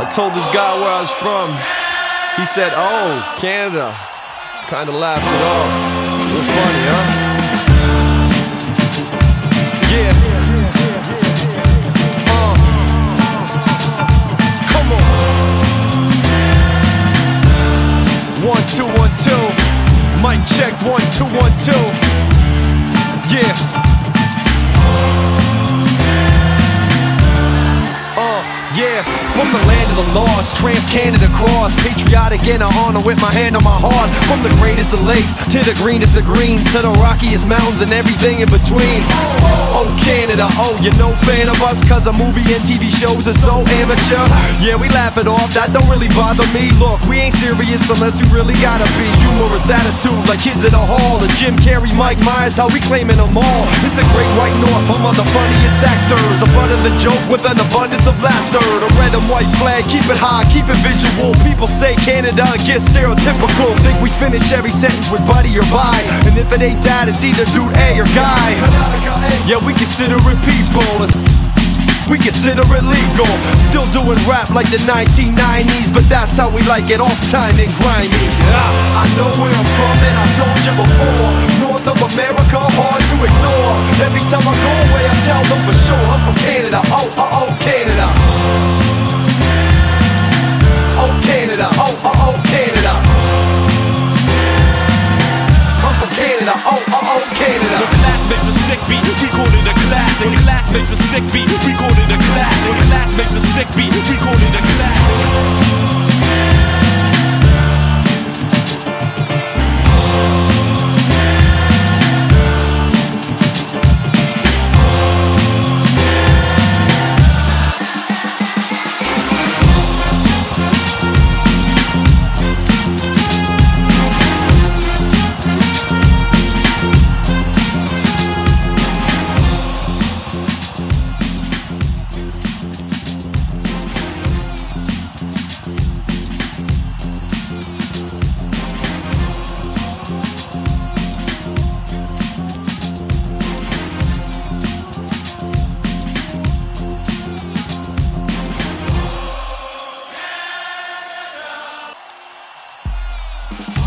I told this guy where I was from. He said, Oh, Canada. Kinda laughed it off. Real funny, huh? Yeah. Uh. Come on. One, two, one, two. Mic check, one, two, one, two. Yeah. Of the lost, trans Canada cross, patriotic and I honor with my hand on my heart. From the greatest of lakes to the greenest of greens to the rockiest mountains and everything in between. Oh, Canada, oh, you're no fan of us cause a movie and TV shows are so amateur. Yeah, we laugh it off, that don't really bother me. Look, we ain't serious unless we really gotta be. Humorous attitude like kids at a hall. The Jim Carrey, Mike Myers, how we claiming them all. It's a great white north, home of the funniest actors. The front of the joke with an abundance of laughter. White flag, keep it high, keep it visual. People say Canada and get stereotypical. Think we finish every sentence with buddy or bye. And if it ain't that, it's either dude A or guy. Yeah, we consider it people. We consider it legal. Still doing rap like the 1990s, but that's how we like it off time and grimy. Yeah, I know where I'm from, and I told you before. North of America, hard to ignore. Every time I go away, I tell them for sure I'm from Canada. Oh, oh, oh, Canada. Canada. Oh, oh, oh, Canada. When class makes a sick beat, we call it a classic. When class makes a sick beat, we call it a classic. When class makes a sick beat, Bye.